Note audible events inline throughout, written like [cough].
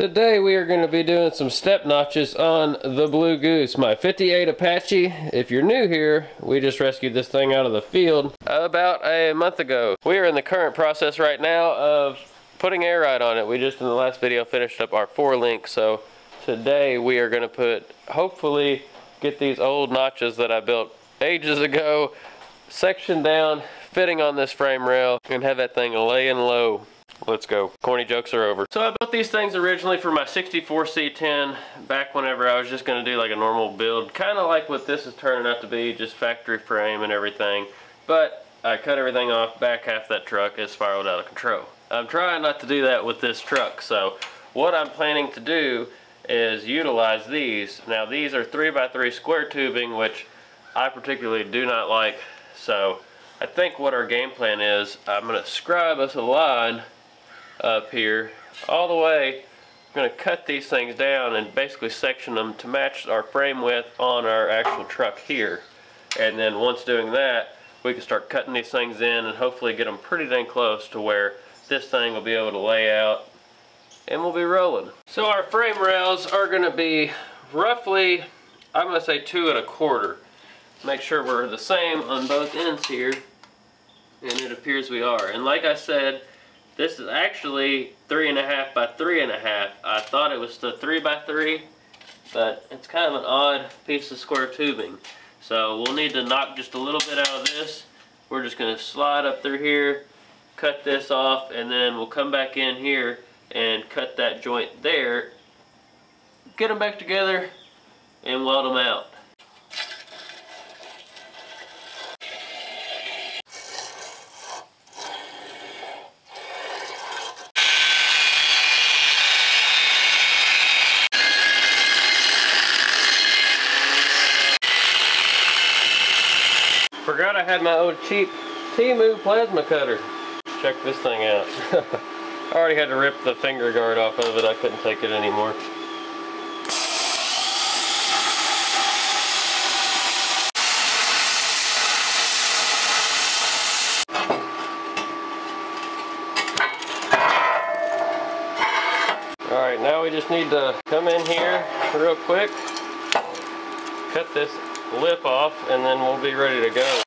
Today we are going to be doing some step notches on the Blue Goose, my 58 Apache. If you're new here, we just rescued this thing out of the field about a month ago. We are in the current process right now of putting air ride on it. We just in the last video finished up our four link, so today we are going to put, hopefully, get these old notches that I built ages ago sectioned down, fitting on this frame rail, and have that thing laying low. Let's go. Corny jokes are over. So I built these things originally for my 64 C10 back whenever I was just going to do like a normal build. Kind of like what this is turning out to be, just factory frame and everything. But I cut everything off, back half that truck is spiraled out of control. I'm trying not to do that with this truck. So what I'm planning to do is utilize these. Now these are 3x3 square tubing, which I particularly do not like. So I think what our game plan is, I'm going to scribe us a line up here all the way. I'm going to cut these things down and basically section them to match our frame width on our actual truck here. And then once doing that, we can start cutting these things in and hopefully get them pretty dang close to where this thing will be able to lay out and we'll be rolling. So our frame rails are going to be roughly, I'm going to say two and a quarter. Make sure we're the same on both ends here and it appears we are. And like I said, this is actually three and a half by three and a half. I thought it was the three by three, but it's kind of an odd piece of square tubing. So we'll need to knock just a little bit out of this. We're just gonna slide up through here, cut this off, and then we'll come back in here and cut that joint there, get them back together, and weld them out. Forgot I had my old cheap Temu plasma cutter. Check this thing out. [laughs] I already had to rip the finger guard off of it. I couldn't take it anymore. Alright, now we just need to come in here real quick, cut this lip off, and then we'll be ready to go.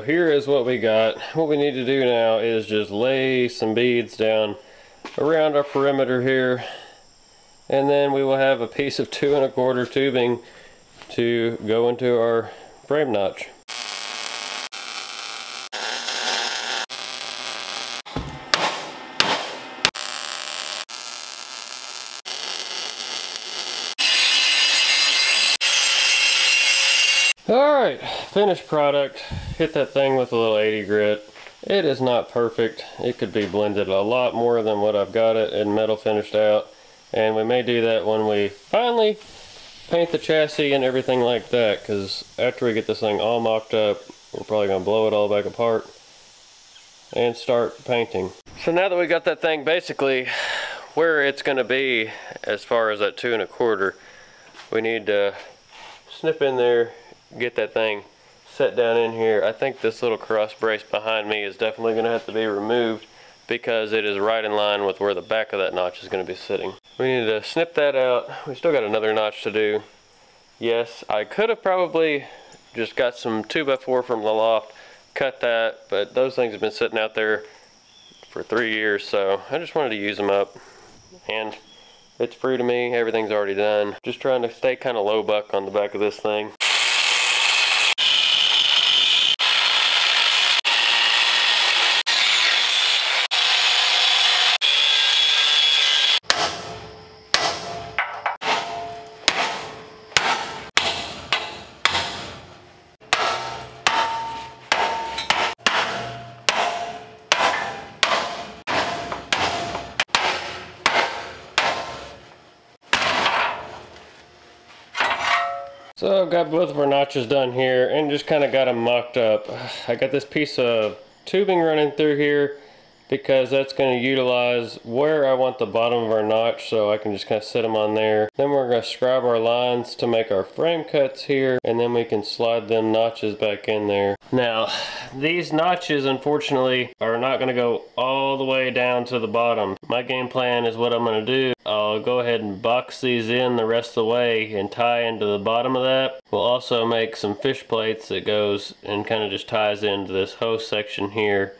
So here is what we got. What we need to do now is just lay some beads down around our perimeter here. And then we will have a piece of two and a quarter tubing to go into our frame notch. Alright, finished product. Hit that thing with a little 80 grit. It is not perfect. It could be blended a lot more than what I've got it and metal finished out. And we may do that when we finally paint the chassis and everything like that. Because after we get this thing all mocked up, we're probably going to blow it all back apart and start painting. So now that we got that thing basically where it's going to be as far as that two and a quarter, we need to snip in there get that thing set down in here. I think this little cross brace behind me is definitely going to have to be removed because it is right in line with where the back of that notch is going to be sitting. We need to snip that out. We still got another notch to do. Yes, I could have probably just got some 2x4 from the loft, cut that, but those things have been sitting out there for three years, so I just wanted to use them up. And it's free to me, everything's already done. Just trying to stay kind of low buck on the back of this thing. So I've got both of our notches done here and just kind of got them mocked up. [sighs] I got this piece of tubing running through here because that's going to utilize where I want the bottom of our notch so I can just kind of set them on there. Then we're going to scribe our lines to make our frame cuts here and then we can slide them notches back in there. Now these notches unfortunately are not going to go all the way down to the bottom. My game plan is what I'm going to do. I'll go ahead and box these in the rest of the way and tie into the bottom of that. We'll also make some fish plates that goes and kind of just ties into this hose section here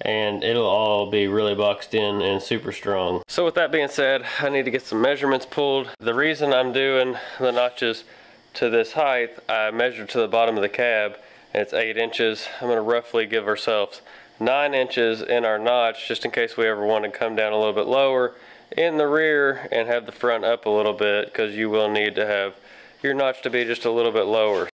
and it'll all be really boxed in and super strong. So with that being said, I need to get some measurements pulled. The reason I'm doing the notches to this height, I measured to the bottom of the cab and it's eight inches. I'm gonna roughly give ourselves nine inches in our notch just in case we ever want to come down a little bit lower in the rear and have the front up a little bit because you will need to have your notch to be just a little bit lower.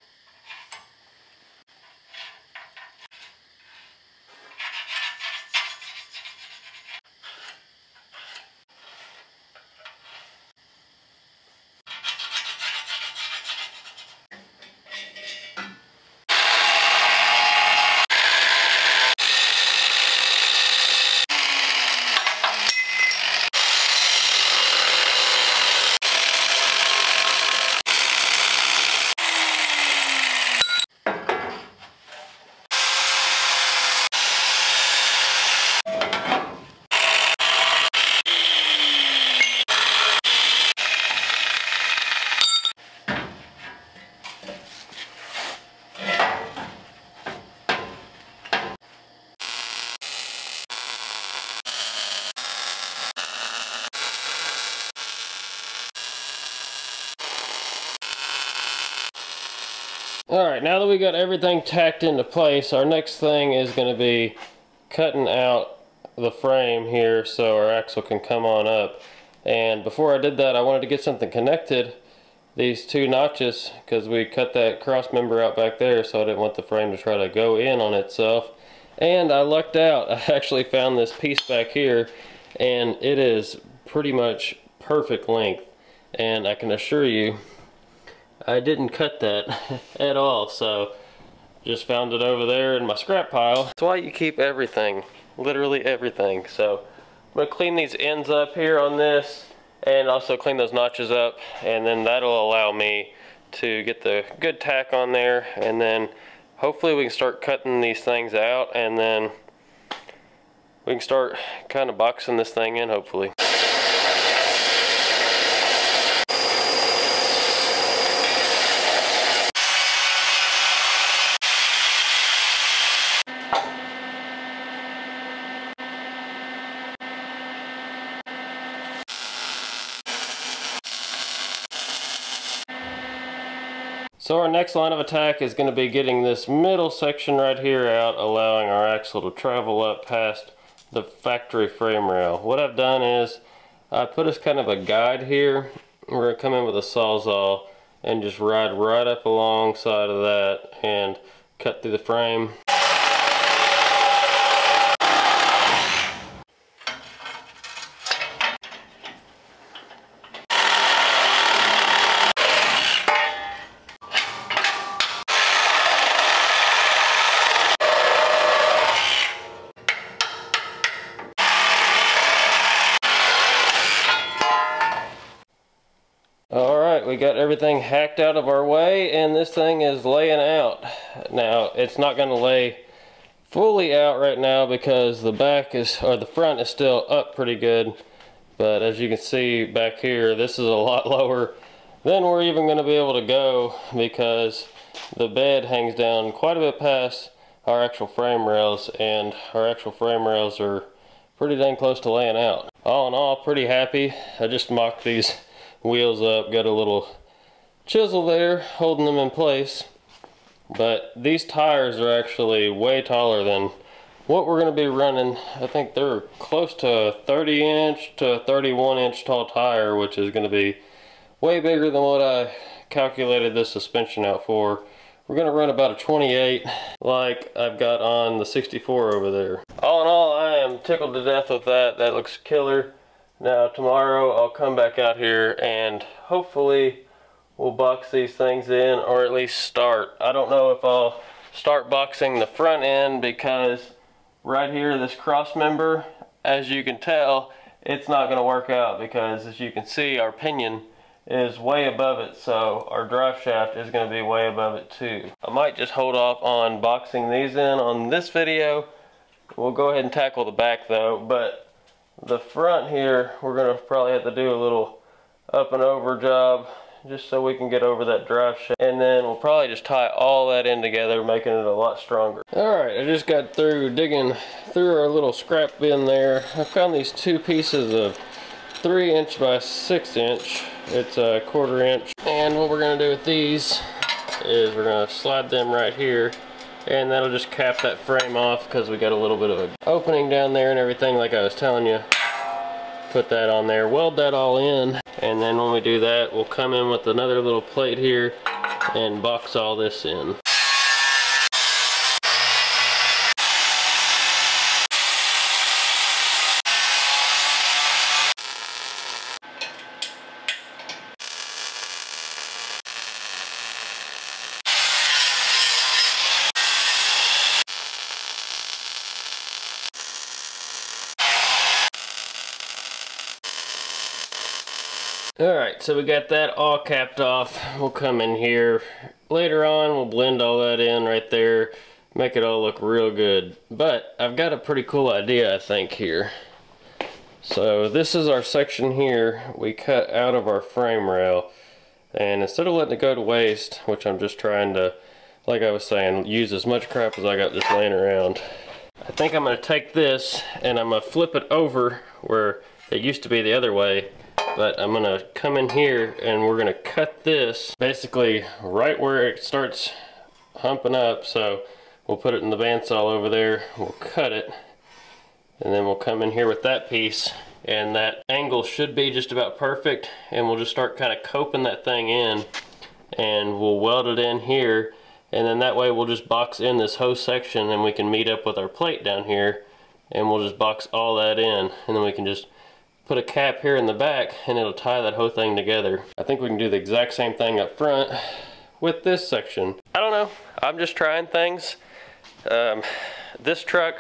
Alright, now that we got everything tacked into place, our next thing is going to be cutting out the frame here so our axle can come on up. And before I did that, I wanted to get something connected, these two notches, because we cut that cross member out back there, so I didn't want the frame to try to go in on itself. And I lucked out. [laughs] I actually found this piece back here, and it is pretty much perfect length. And I can assure you, I didn't cut that [laughs] at all, so just found it over there in my scrap pile. That's why you keep everything, literally everything. So I'm gonna clean these ends up here on this and also clean those notches up and then that'll allow me to get the good tack on there and then hopefully we can start cutting these things out and then we can start kind of boxing this thing in hopefully. So our next line of attack is going to be getting this middle section right here out, allowing our axle to travel up past the factory frame rail. What I've done is I put us kind of a guide here. We're going to come in with a sawzall and just ride right up alongside of that and cut through the frame. we got everything hacked out of our way and this thing is laying out. Now it's not going to lay fully out right now because the back is or the front is still up pretty good but as you can see back here this is a lot [laughs] lower than we're even going to be able to go because the bed hangs down quite a bit past our actual frame rails and our actual frame rails are pretty dang close to laying out. All in all pretty happy. I just mocked these wheels up, got a little chisel there holding them in place. But these tires are actually way taller than what we're going to be running. I think they're close to a 30 inch to a 31 inch tall tire, which is going to be way bigger than what I calculated this suspension out for. We're going to run about a 28 like I've got on the 64 over there. All in all, I am tickled to death with that. That looks killer. Now tomorrow I'll come back out here and hopefully we'll box these things in or at least start. I don't know if I'll start boxing the front end because right here, this cross member, as you can tell, it's not going to work out because as you can see, our pinion is way above it, so our drive shaft is going to be way above it too. I might just hold off on boxing these in on this video. We'll go ahead and tackle the back though, but the front here, we're going to probably have to do a little up and over job just so we can get over that drive shaft. And then we'll probably just tie all that in together, making it a lot stronger. All right, I just got through digging through our little scrap bin there. I found these two pieces of three inch by six inch. It's a quarter inch. And what we're gonna do with these is we're gonna slide them right here and that'll just cap that frame off because we got a little bit of an opening down there and everything like I was telling you. Put that on there weld that all in and then when we do that we'll come in with another little plate here and box all this in Alright, so we got that all capped off. We'll come in here later on, we'll blend all that in right there, make it all look real good. But I've got a pretty cool idea, I think, here. So this is our section here we cut out of our frame rail. And instead of letting it go to waste, which I'm just trying to, like I was saying, use as much crap as I got just laying around. I think I'm going to take this and I'm going to flip it over where it used to be the other way but I'm gonna come in here and we're gonna cut this basically right where it starts humping up. So we'll put it in the bandsaw over there. We'll cut it. And then we'll come in here with that piece. And that angle should be just about perfect. And we'll just start kind of coping that thing in. And we'll weld it in here. And then that way we'll just box in this whole section and we can meet up with our plate down here. And we'll just box all that in. And then we can just put a cap here in the back and it'll tie that whole thing together. I think we can do the exact same thing up front with this section. I don't know, I'm just trying things. Um, this truck,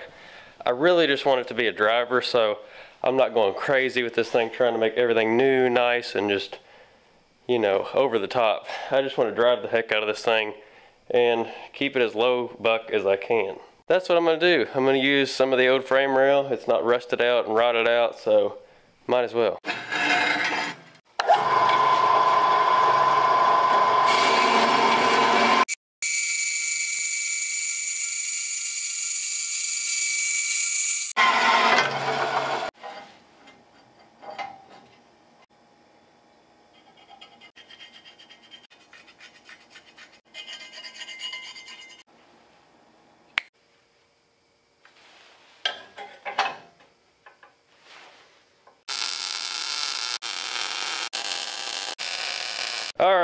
I really just want it to be a driver so I'm not going crazy with this thing trying to make everything new, nice, and just, you know, over the top. I just want to drive the heck out of this thing and keep it as low buck as I can. That's what I'm going to do. I'm going to use some of the old frame rail. It's not rusted out and rotted out, so might as well.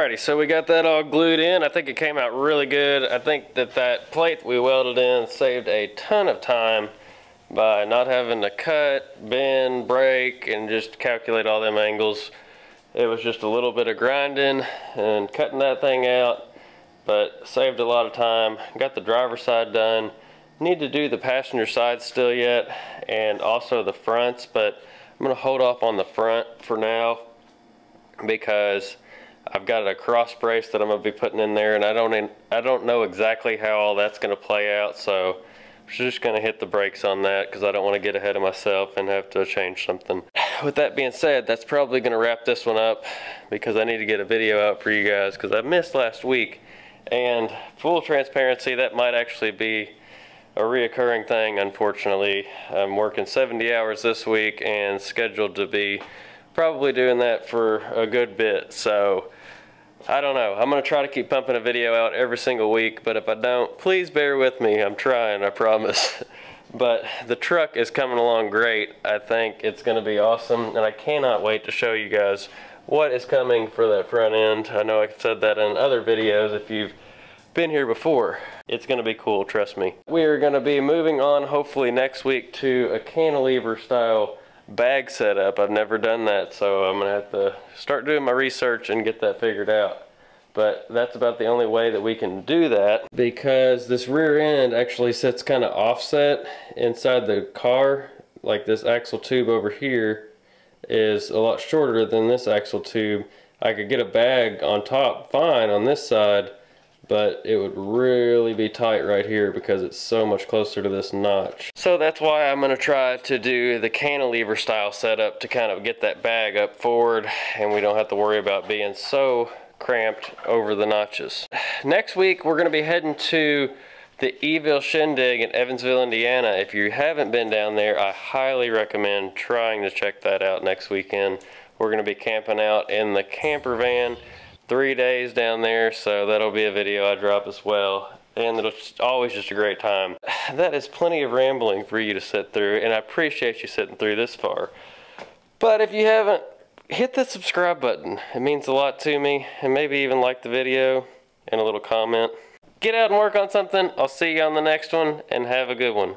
Alrighty, so we got that all glued in. I think it came out really good. I think that that plate we welded in saved a ton of time by not having to cut, bend, break, and just calculate all them angles. It was just a little bit of grinding and cutting that thing out, but saved a lot of time. Got the driver side done. Need to do the passenger side still yet, and also the fronts, but I'm gonna hold off on the front for now because I've got a cross brace that I'm going to be putting in there and I don't I don't know exactly how all that's going to play out so I'm just going to hit the brakes on that because I don't want to get ahead of myself and have to change something. [sighs] With that being said, that's probably going to wrap this one up because I need to get a video out for you guys because I missed last week and full transparency that might actually be a reoccurring thing unfortunately. I'm working 70 hours this week and scheduled to be probably doing that for a good bit so I don't know. I'm going to try to keep pumping a video out every single week, but if I don't, please bear with me. I'm trying, I promise. [laughs] but the truck is coming along great. I think it's going to be awesome, and I cannot wait to show you guys what is coming for that front end. I know I said that in other videos if you've been here before. It's going to be cool, trust me. We are going to be moving on hopefully next week to a cantilever style bag setup. I've never done that, so I'm gonna have to start doing my research and get that figured out. but that's about the only way that we can do that because this rear end actually sits kind of offset inside the car like this axle tube over here is a lot shorter than this axle tube I could get a bag on top fine on this side but it would really be tight right here because it's so much closer to this notch. So that's why I'm gonna try to do the cantilever style setup to kind of get that bag up forward and we don't have to worry about being so cramped over the notches. Next week, we're gonna be heading to the Evil Shindig in Evansville, Indiana. If you haven't been down there, I highly recommend trying to check that out next weekend. We're gonna be camping out in the camper van three days down there, so that'll be a video I drop as well. And it's always just a great time. [sighs] That is plenty of rambling for you to sit through, and I appreciate you sitting through this far. But if you haven't hit the subscribe button. It means a lot to me. And maybe even like the video and a little comment. Get out and work on something. I'll see you on the next one and have a good one.